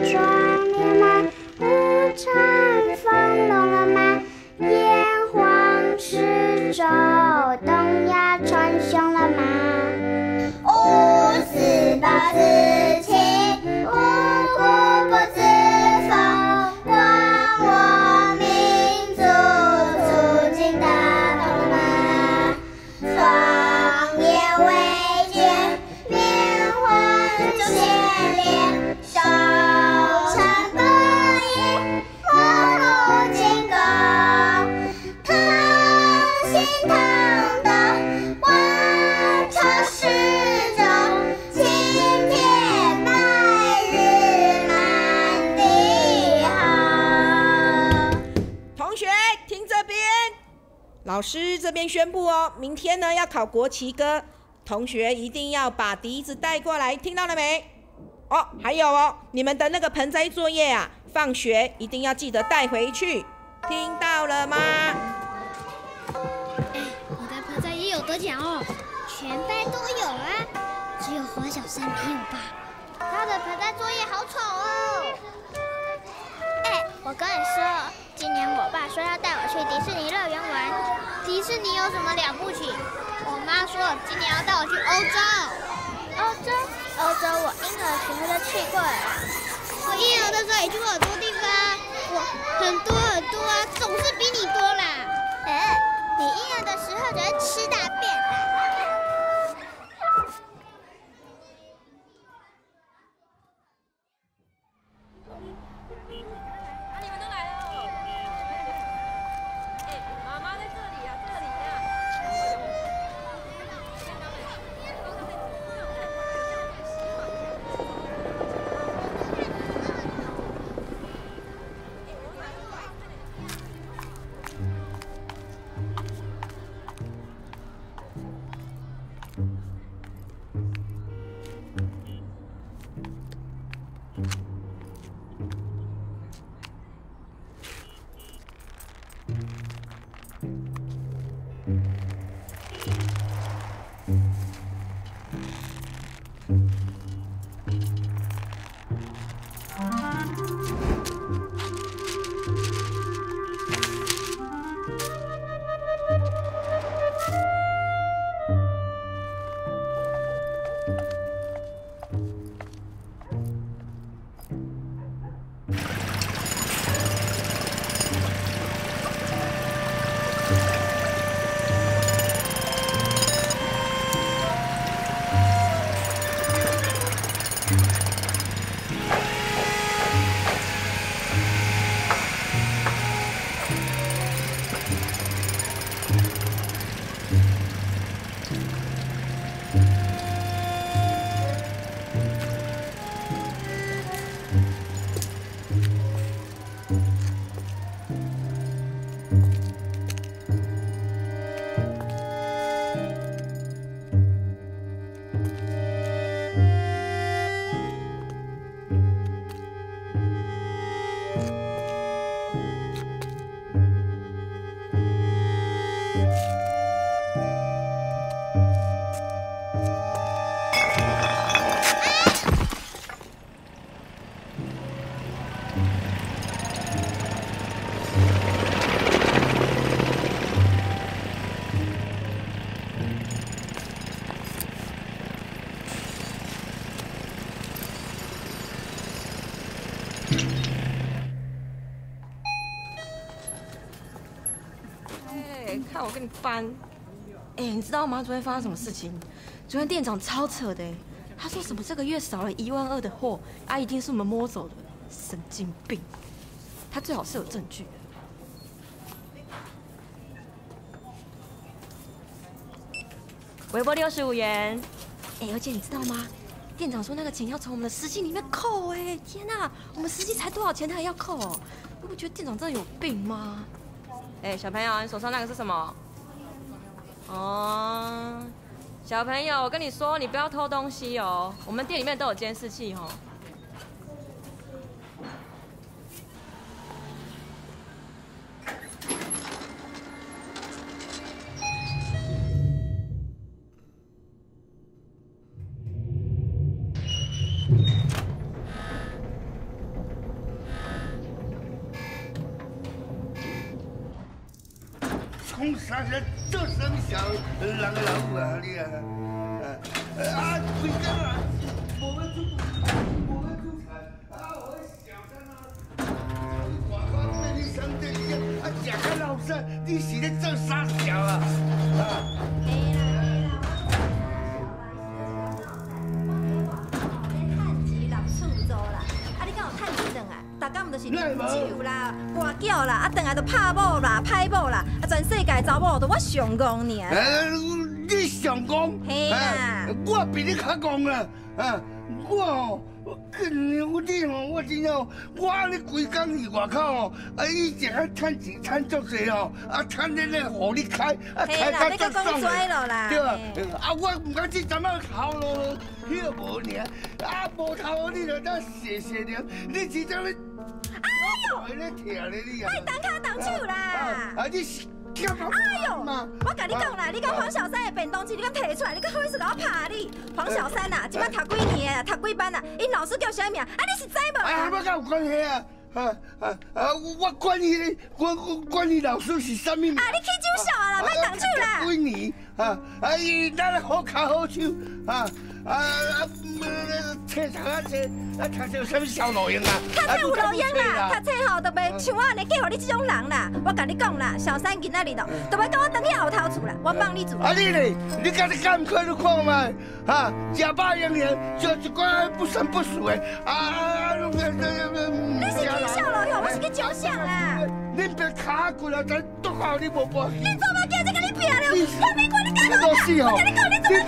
壮烈吗？无常放了吗？炎黄赤州，东亚传凶了吗？五四八四考国旗歌，同学一定要把笛子带过来，听到了没？哦，还有哦，你们的那个盆栽作业啊，放学一定要记得带回去，听到了吗？哎我的盆栽也有得奖哦，全班都有啊，只有黄小三没有吧？他的盆栽作业好丑哦。哎，我跟你说，今年我爸说要带我去迪士尼乐园玩。迪士尼有什么了不起？我妈说今年要带我去欧洲。欧洲？欧洲我婴儿时候就去过了啦。我婴儿的时候也去过很多地哎，看我跟你翻。哎，你知道吗？昨天发生什么事情？昨天店长超扯的，他说什么这个月少了一万二的货，啊，一定是我们摸走的，神经病！他最好是有证据。微波六十五元。哎，而且你知道吗？店长说那个钱要从我们的实际里面扣，哎，天哪，我们实际才多少钱，他还要扣？你不觉得店长真的有病吗？哎，小朋友，你手上那个是什么？哦，小朋友，我跟你说，你不要偷东西哦。我们店里面都有监视器哦。讲啥些做生小哪个老母啊你啊！啊，规工啊，我们出我们出产啊，我小三啊，外口对你生对你啊，两个老实，你是咧做啥小啊？啊！啦，啊，等下就拍某啦、歹某啦，啊，全世界查某都我上公尔。你上公？嘿啦，我比你较公啦，啊，我哦，我你哦，我真哦，我咧规工伫外口哦，啊，以前啊趁钱趁足济哦，啊，趁咧咧互你开，啊，开到足爽的，对啊，啊，我唔敢去怎么考咯，迄无尔，啊，无头你就当谢谢了，你始终咧。哎呦！卖单卡当手啦！啊你是哎呦！我甲你讲啦，你讲黄小三的便当机，你敢摕出来？你敢好意思甲我拍你？黄小三呐，今摆读几年啊？读几班啊？因老师叫啥名？啊你是知无？啊，我甲有关系啊！啊啊啊！我管你，我我管你老师是啥名？啊，你去酒校啊啦，卖动手啦！几年啊？啊伊咱好卡好手啊！啊啊！册读啊册，啊读册有啥物小路用啊？读册有路用啦，读册吼都袂像我尼嫁予你这种人啦。我甲你讲啦，小三囡仔里头，都袂跟我等去后头厝啦，我帮你做。啊你呢？你家己敢看你看卖？啊，食饱用用，做一寡不三不四的。啊，你是去小路用，我是去酒相啦。你别卡过来，咱多好你无办。你做乜叫这个你骗了？我没管你干嘛？我跟你讲，你做乜骗？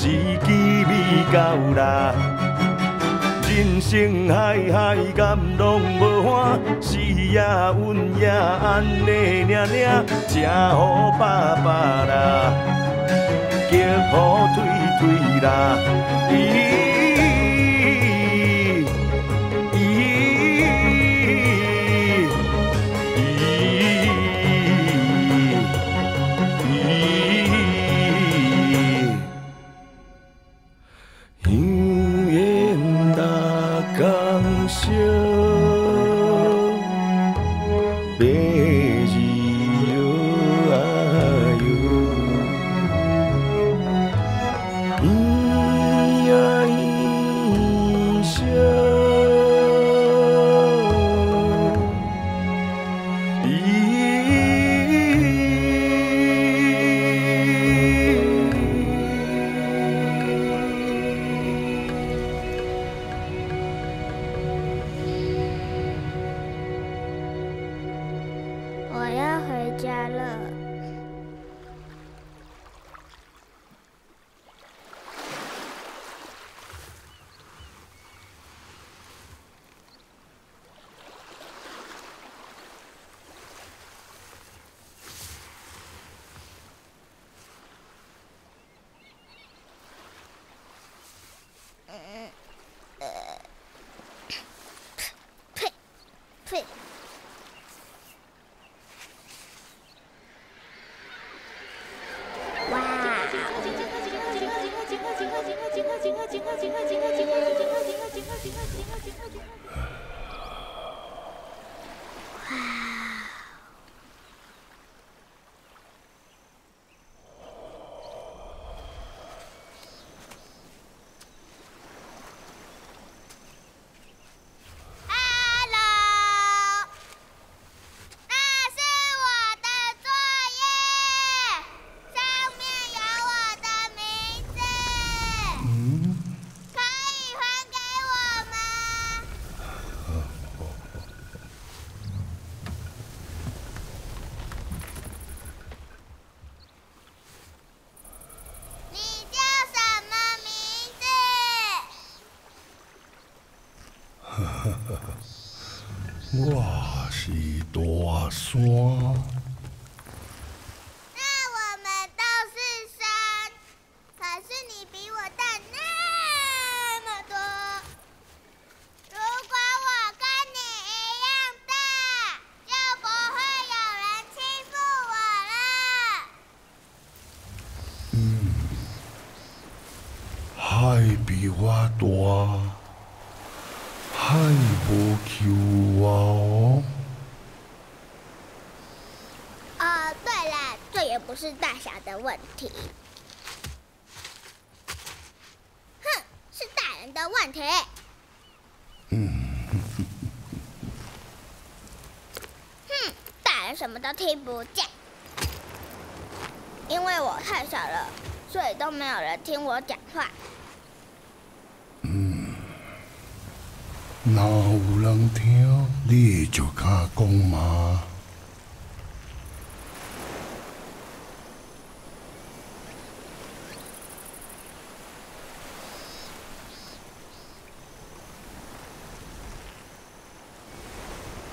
时机未到啦。人生海海，敢拢无欢？是呀，阮也安尼念念，吃好饱饱啦，叫苦推推啦。be 我是大山，那我们都是山，可是你比我大那么多。如果我跟你一样大，就不会有人欺负我了。嗯海比我大，无球啊哦。哦，对了，这也不是大小的问题。哼，是大人的问题。哼，大人什么都听不见，因为我太小了，所以都没有人听我讲话。若有人听，你就敢讲吗？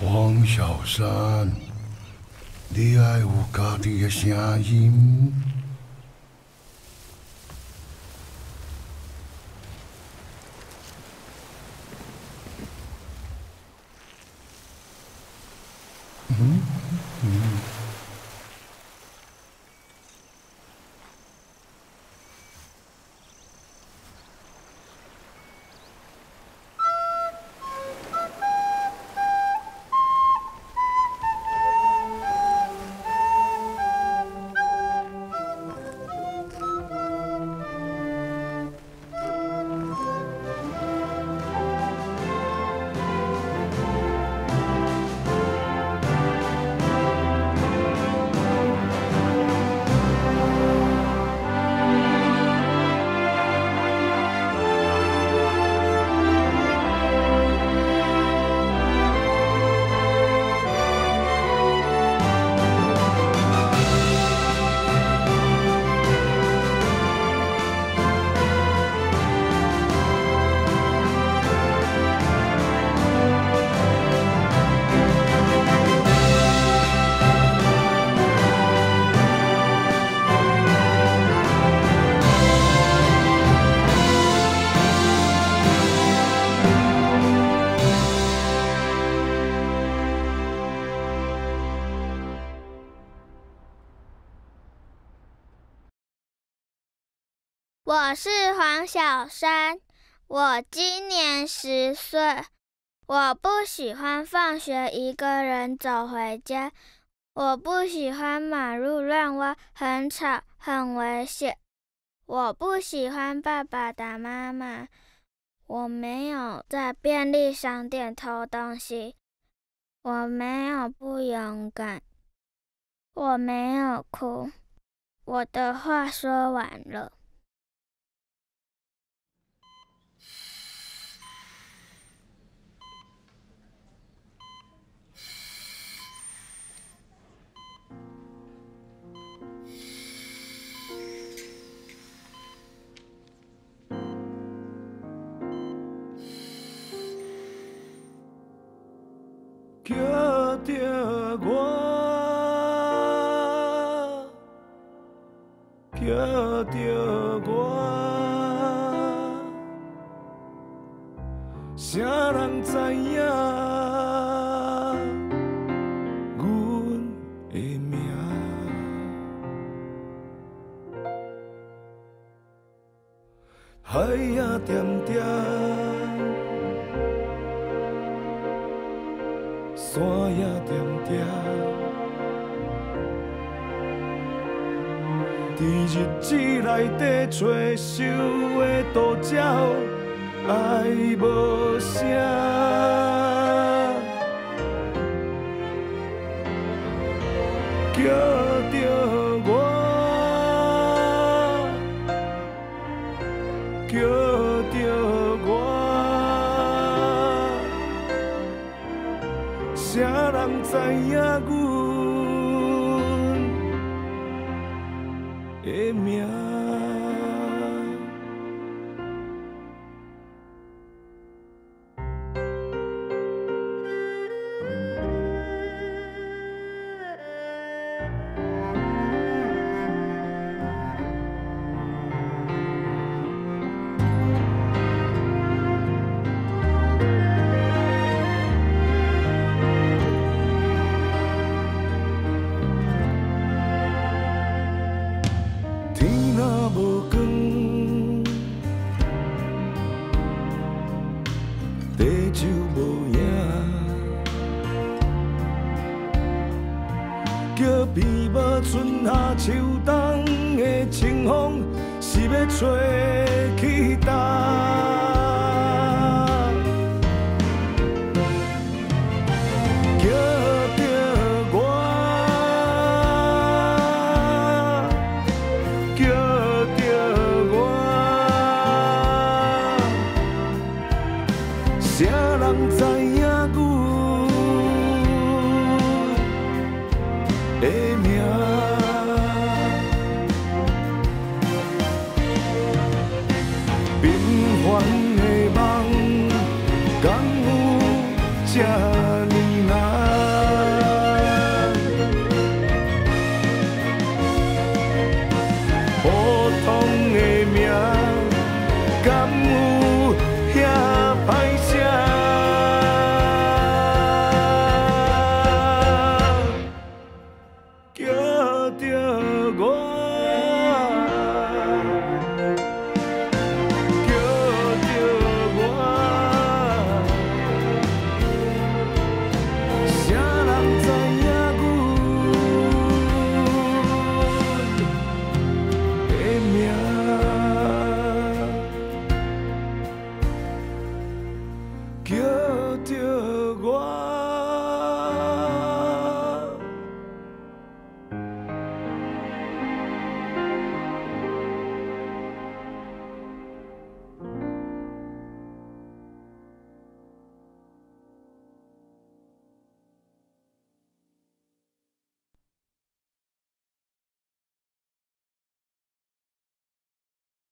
黄小山，你爱有家己的声音。Mm-hmm. 我是黄小山，我今年十岁。我不喜欢放学一个人走回家，我不喜欢马路乱挖，很吵，很危险。我不喜欢爸爸打妈妈。我没有在便利商店偷东西，我没有不勇敢，我没有哭。我的话说完了。着我，谁人知影？找收的渡鸟，爱无声。叫着是要吹 picture